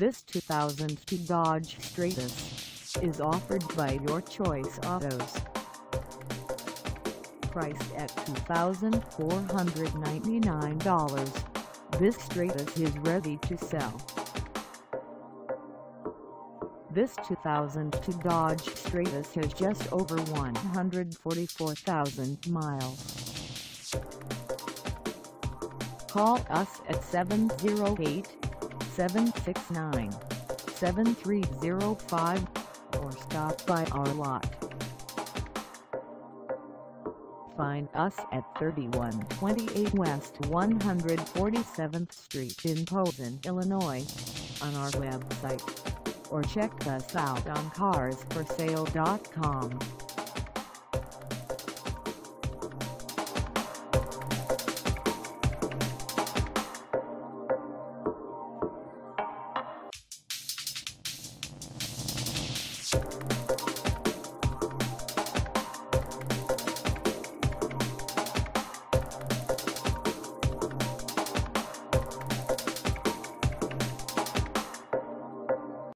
This 2002 Dodge Stratus is offered by Your Choice Autos. Priced at $2,499, this Stratus is ready to sell. This 2002 Dodge Stratus has just over 144,000 miles. Call us at 708-769-7305 or stop by our lot. Find us at 3128 West 147th Street in Posen, Illinois on our website or check us out on carsforsale.com.